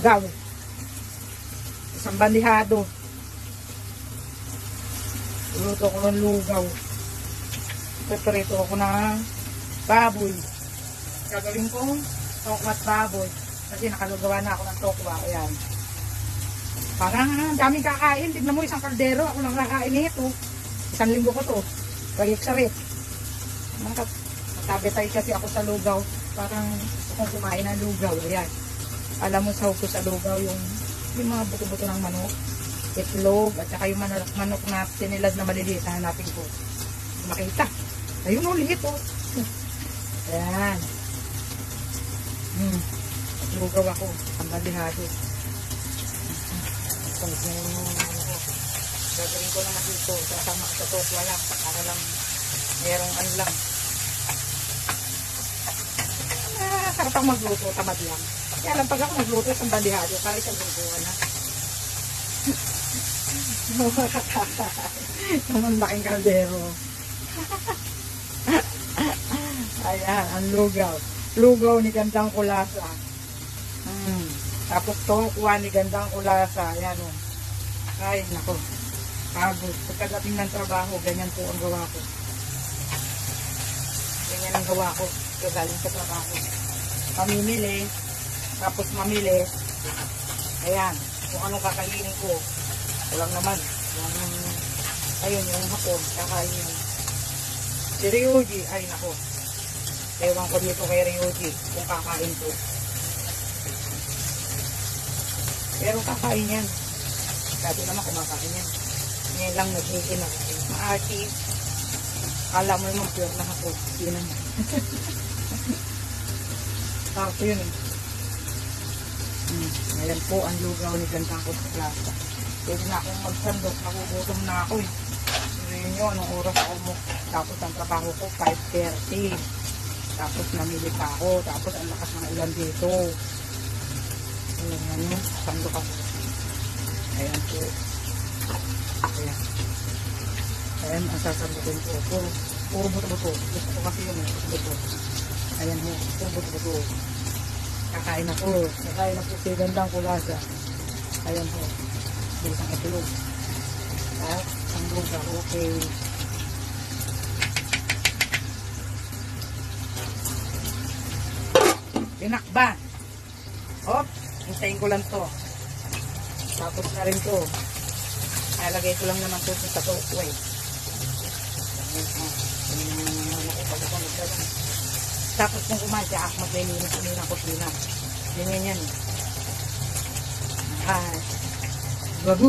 lugaw. Isang bandihado. Luto ko ng lugaw. Peperito ako ng baboy. Gagawin ko tokwa at baboy. Kasi nakalugawa na ako ng tokwa. Ayan. Parang daming kakain. Tignan mo isang kaldero. Ako lang kakain nito. Isang linggo ko to. Pagik-sarit. Nakatabetay kasi ako sa lugaw. Parang gusto kong kumain ng lugaw. Ayan. Alam mo sa ko sa lugaw yung, yung mga buto-buto ng manok. Itlog. At saka yung manok, manok na sinilad na maliliit na hanapin ko. Makita. Ayun o, liit o. Ayan. Hmm. Lugaw ako. Ang balihado. Gagawin ko naman dito. Sasama sa tokwa lang. Para lang merong ano lang. Ah, sarap ako magluto. Tamad lang. Kaya lang pag ako magluto sa balihado, kahit ang lugawan na. Naman laking kaldero. Ayan, ang lugaw. Lugaw ni Gandang Kulasa. Mm. Tapos tokwa ni Gandang Kulasa. Ayan o. Ay, nako. Pagod. Pagkadating ng trabaho, ganyan po ang gawa ko. Ganyan ang gawa ko. Galing sa trabaho. Pamimili. Tapos mamili. Ayan. Kung anong kakainin ko. Walang naman. Yung, ayun, yung hapon. Kakainin. Si Ryuji, ay nako. Ewan ko dito kay Ryuji kung kakain ko. Pero kakain yan. Dati naman kumakain yan. Ngayon lang nag-iin ako. Maati. Kala mo yung pure na ako. Hindi naman. Tapos yun eh. Hmm. Ngayon po ang lugaw ni Gantang ko sa plaza. Pwede na akong magsandok. Nagugutom na ako eh. Yun yun, anong oras ako mo. Tapos ang trabaho ko, 5.30. Tapos namili pa ako. Tapos ang lakas ng ulan dito. Ayan, ano, sandok ako. Ayan po. Ayan. Ayan, ang sasandukin ko. Puro, puro buto-buto. Gusto ko kasi yun, eh, buto-buto. Ayan ho, puro buto-buto. Kakain ako. Kakain ako si gandang kulasa. Ayan ho. Isang itlog. At ang lugar, okay. Pinakba. Hop, hintayin ko lang to. Tapos na rin to. Nalagay ko lang naman to sa tokwa eh. Tapos kung kumain si Ahmad, maglilinis kami ng kusina. Ganyan yan. Ay. Babu.